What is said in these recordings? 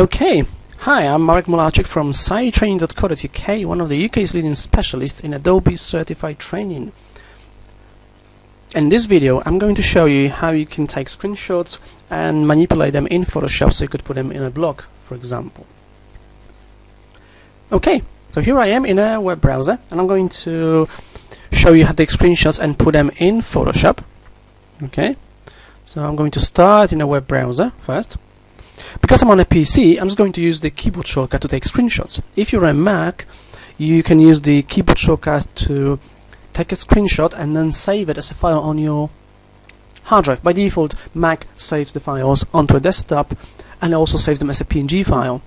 Okay, hi, I'm Marek Mularczyk from saitraining.co.uk, one of the UK's leading specialists in Adobe certified training. In this video, I'm going to show you how you can take screenshots and manipulate them in Photoshop so you could put them in a blog, for example. Okay, so here I am in a web browser and I'm going to show you how to take screenshots and put them in Photoshop. Okay, so I'm going to start in a web browser first. Because I'm on a PC, I'm just going to use the keyboard shortcut to take screenshots. If you're a Mac, you can use the keyboard shortcut to take a screenshot and then save it as a file on your hard drive. By default, Mac saves the files onto a desktop and also saves them as a PNG file.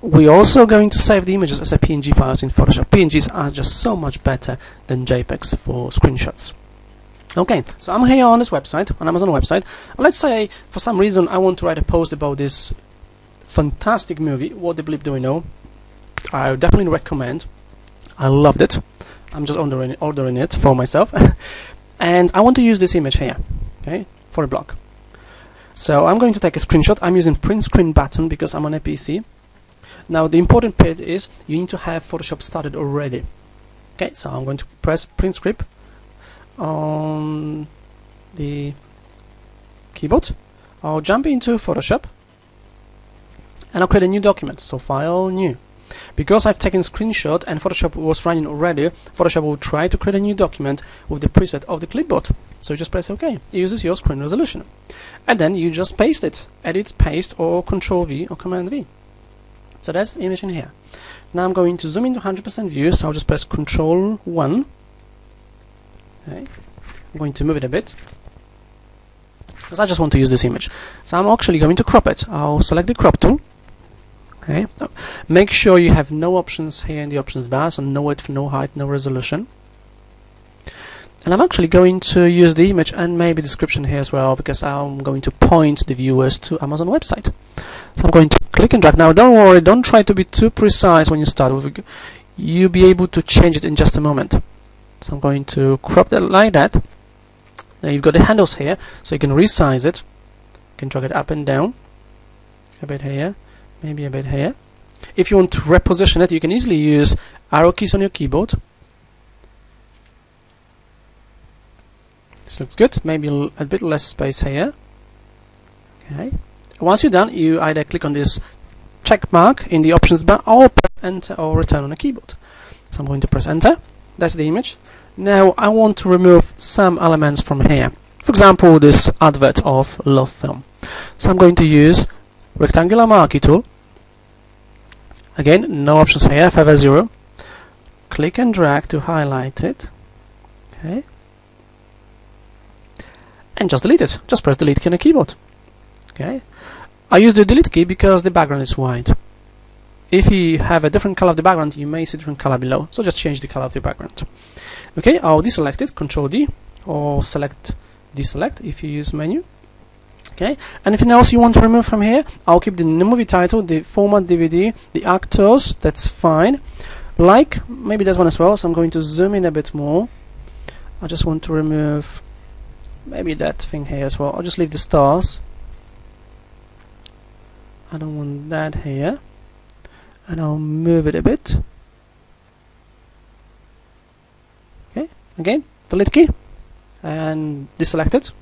We're also going to save the images as a PNG files in Photoshop. PNGs are just so much better than JPEGs for screenshots. Okay, so I'm here on this website, on Amazon website. Let's say for some reason I want to write a post about this fantastic movie. What the bleep do we know? I definitely recommend. I loved it. I'm just ordering ordering it for myself, and I want to use this image here, okay, for a blog. So I'm going to take a screenshot. I'm using print screen button because I'm on a PC. Now the important bit is you need to have Photoshop started already. Okay, so I'm going to press print screen on the keyboard. I'll jump into Photoshop and I'll create a new document. So file new. Because I've taken a screenshot and Photoshop was running already, Photoshop will try to create a new document with the preset of the clipboard. So you just press OK. It uses your screen resolution. And then you just paste it. Edit, paste, or Control V or Command V. So that's the image in here. Now I'm going to zoom into 100% view, so I'll just press Control 1 I'm going to move it a bit because I just want to use this image. So I'm actually going to crop it. I'll select the crop tool. Okay. Make sure you have no options here in the options bar, so no width, no height, no resolution. And I'm actually going to use the image and maybe description here as well because I'm going to point the viewers to Amazon website. So I'm going to click and drag. Now don't worry, don't try to be too precise when you start. With You'll be able to change it in just a moment so I'm going to crop that like that. Now you've got the handles here so you can resize it. You can drag it up and down. A bit here maybe a bit here. If you want to reposition it you can easily use arrow keys on your keyboard. This looks good. Maybe a bit less space here. Okay. Once you're done you either click on this check mark in the options bar or press enter or return on the keyboard. So I'm going to press enter that's the image. Now I want to remove some elements from here. For example this advert of LoveFilm. So I'm going to use rectangular marquee tool. Again no options here feather 0 click and drag to highlight it. Okay. And just delete it. Just press delete key on the keyboard. Okay. I use the delete key because the background is white if you have a different color of the background, you may see different color below. So just change the color of the background. Okay, I'll deselect it, Control D, or select deselect if you use menu. Okay, anything else you want to remove from here? I'll keep the movie title, the format DVD, the actors, that's fine. Like, maybe there's one as well, so I'm going to zoom in a bit more. I just want to remove maybe that thing here as well. I'll just leave the stars. I don't want that here and I'll move it a bit. Okay again delete key and deselect it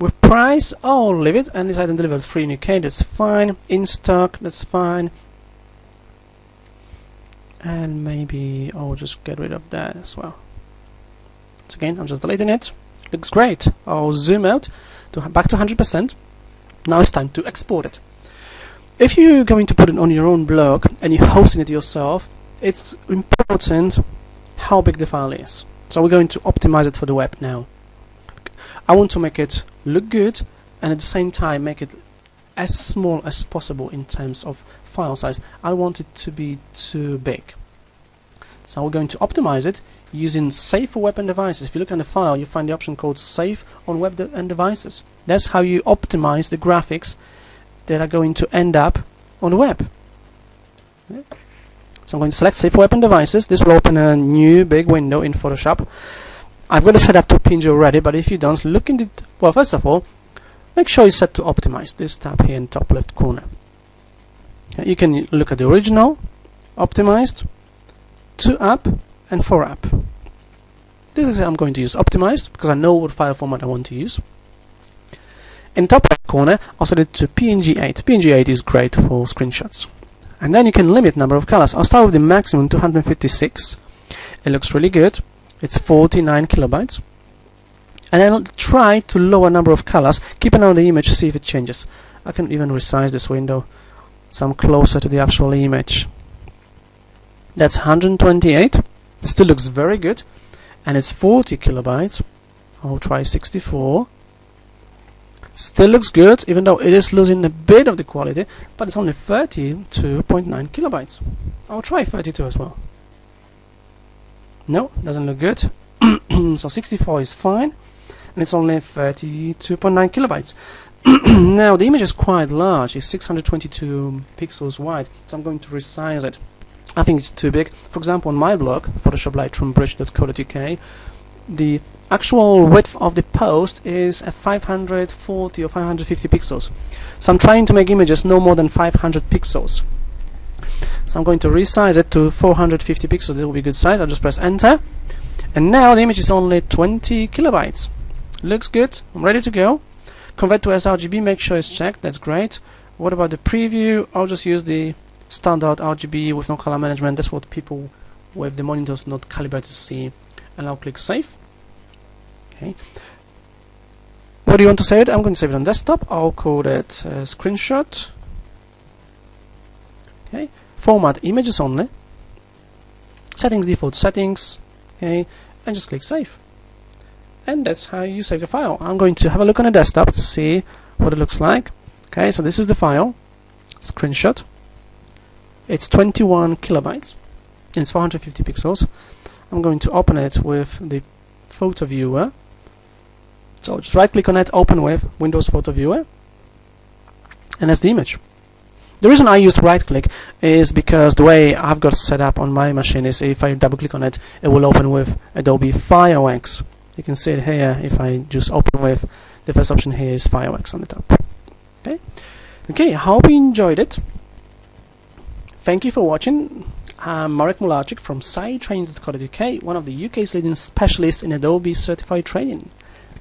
with price I'll leave it and this item delivered free in UK that's fine. In stock that's fine. And maybe I'll just get rid of that as well. So again I'm just deleting it. Looks great. I'll zoom out to back to 100% now it's time to export it if you're going to put it on your own blog and you're hosting it yourself, it's important how big the file is. So we're going to optimize it for the web now. I want to make it look good and at the same time make it as small as possible in terms of file size. I want it to be too big. So we're going to optimize it using Save for Web and Devices. If you look at the file, you find the option called Save on Web and Devices. That's how you optimize the graphics that are going to end up on the web. So I'm going to select Web and Devices. This will open a new big window in Photoshop. I've got it set up to PNG already, but if you don't, look in the... Well, first of all, make sure it's set to optimize this tab here in top left corner you can look at the original optimized 2-Up and 4-Up this is I'm going to use optimized because I know what file format I want to use in top right corner I'll set it to PNG8 PNG8 is great for screenshots. And then you can limit number of colors. I'll start with the maximum 256 it looks really good. It's 49 kilobytes. And then I'll try to lower number of colors keep an eye on the image see if it changes. I can even resize this window so I'm closer to the actual image. That's 128 still looks very good. And it's 40 kilobytes. I'll try 64 still looks good even though it is losing a bit of the quality but it's only 32.9 kilobytes. I'll try 32 as well. No doesn't look good. So 64 is fine and it's only 32.9 kilobytes. Now the image is quite large. It's 622 pixels wide so I'm going to resize it. I think it's too big. For example on my blog Photoshop Lightroom bridge.co.uk the actual width of the post is a 540 or 550 pixels. So I'm trying to make images no more than 500 pixels. So I'm going to resize it to 450 pixels. That will be good size. I'll just press enter. And now the image is only 20 kilobytes. Looks good. I'm ready to go. Convert to sRGB. Make sure it's checked. That's great. What about the preview? I'll just use the standard RGB with no color management. That's what people with the monitors not calibrated see. And I'll click save okay. What do you want to save it I'm going to save it on desktop. I'll call it uh, screenshot. Okay. Format images only. Settings default settings. Okay. And just click save. And that's how you save the file. I'm going to have a look on the desktop to see what it looks like. Okay. So this is the file. Screenshot. It's 21 kilobytes. It's 450 pixels. I'm going to open it with the photo viewer so just right click on it open with Windows photo viewer and that's the image. The reason I used right click is because the way I've got set up on my machine is if I double click on it it will open with Adobe Fireworks you can see it here. If I just open with the first option here is Fireworks on the top. Okay? Okay I hope you enjoyed it. Thank you for watching. I'm Marek Mularczyk from SaiTraining.co.uk one of the UK's leading specialists in Adobe certified training